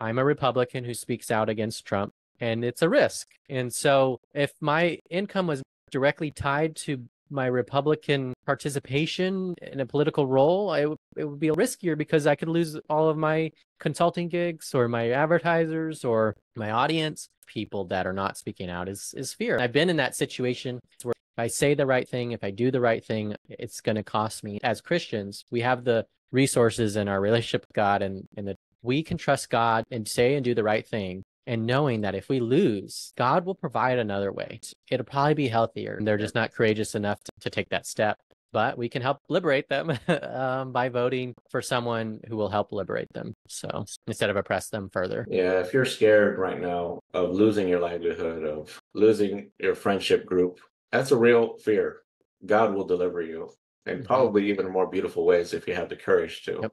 I'm a Republican who speaks out against Trump, and it's a risk. And so if my income was directly tied to my Republican participation in a political role, it, it would be riskier because I could lose all of my consulting gigs or my advertisers or my audience. People that are not speaking out is is fear. I've been in that situation where if I say the right thing, if I do the right thing, it's going to cost me. As Christians, we have the resources in our relationship with God and, and that we can trust God and say and do the right thing and knowing that if we lose, God will provide another way. It'll probably be healthier. And they're just not courageous enough to, to take that step. But we can help liberate them um, by voting for someone who will help liberate them. So instead of oppress them further. Yeah, if you're scared right now of losing your livelihood, of losing your friendship group, that's a real fear. God will deliver you in mm-hmm. probably even more beautiful ways if you have the courage to. Yep.